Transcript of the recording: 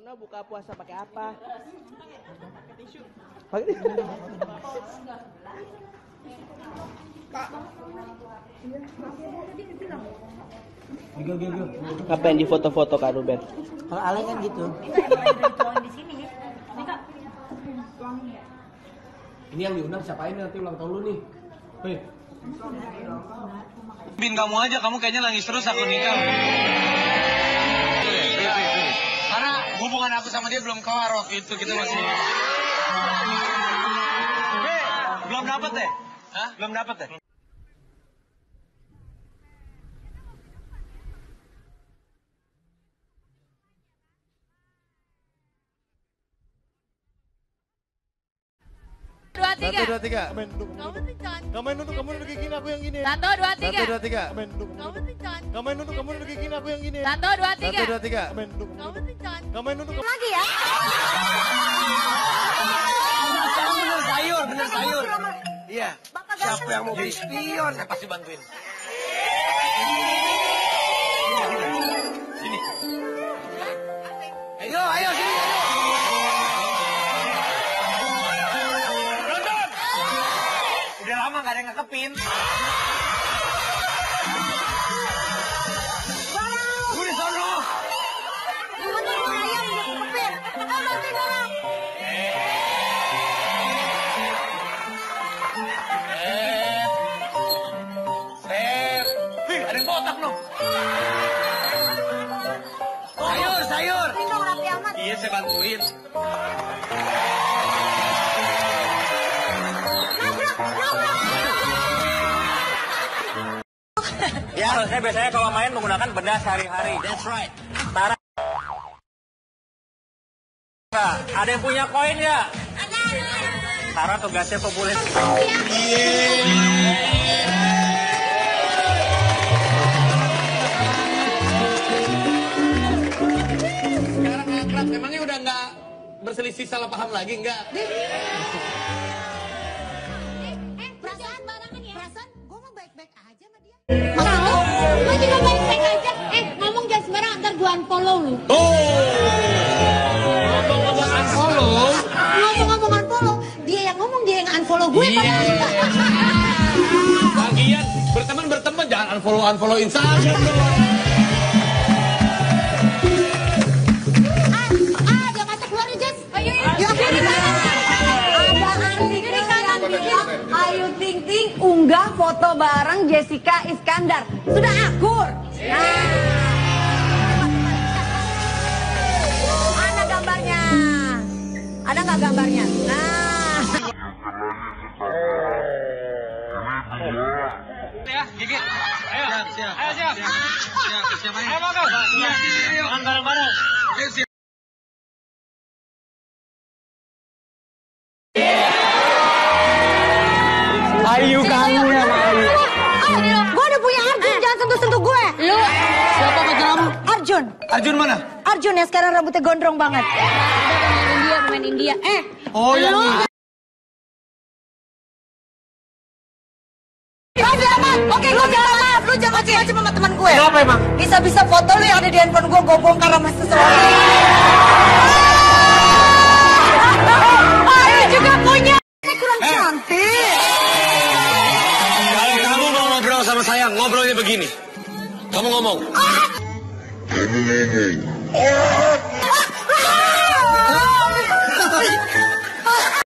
Luna buka puasa pakai apa? Pakai Apa yang di foto-foto Kak Ruben? Kalau alay kan gitu. Ini yang diundang siapa ini nanti ulang tahun lu nih? Hei, Bin kamu aja, kamu kayaknya nangis terus aku nikah. Hubungan aku sama dia belum kelar waktu itu kita masih. Hei, belum dapet deh? Hah? Belum dapet deh? dua tiga Satu, dua, tiga. kamu tuh jangan Kamu main nunduk, kamu nunduk kayak gini, aku yang gini. satu dua Satu, tiga dua, tiga. Nunduk. kamu Kamu main nunduk, kamu nunduk gini, aku yang gini. satu dua Satu, tiga dua, tiga. Nunduk. kamu jangan Kamu main nunduk. lagi ya Bener sayur, bener sayur. Iya. Siapa yang mau beli spion? Saya pasti bantuin. Sini. Ayo, ayo sini. Wih, ada yang botak loh. Sayur, sayur. Iya, saya bantuin. Ya, saya biasanya kalau main menggunakan benda sehari-hari. That's right. Tara. Ada yang punya koin ya? Tara tugasnya populer. Sekarang berselisih salah paham lagi nggak? perasaan barangan ya perasaan gue mah baik-baik aja sama dia Tahu, gue juga baik-baik aja. Eh, ngomong jangan sembarang, ntar gue unfollow lu. Oh, ngomong-ngomong unfollow. Ngomong-ngomong unfollow, dia yang ngomong, dia yang unfollow gue. Iya. Bagian berteman berteman jangan unfollow unfollow Instagram dong. Ayu Ting Ting unggah foto bareng Jessica Iskandar. Sudah akur. Nah. Ada gambarnya. Ada nggak gambarnya? Nah. Ya, gigi. Ayo, siap, siap. Ayo, siap. Siap, siap. Ayo, makan. Ayo, makan bareng-bareng. Ayu kamu ya, Ayu. Gue udah punya Arjun, jangan sentuh-sentuh gue. Lu, Siapa pacar kamu? Arjun. Arjun mana? Arjun ya sekarang rambutnya gondrong banget. pemain India, pemain India. Eh, Oh, yang lu. ini. Oke oke gue minta maaf, lu jangan macam-macam sama teman gue. Kenapa emang? Bisa-bisa foto lu yang ada di handphone gue, gue bongkar sama seseorang. Begini. Kamu ngomong. Ah.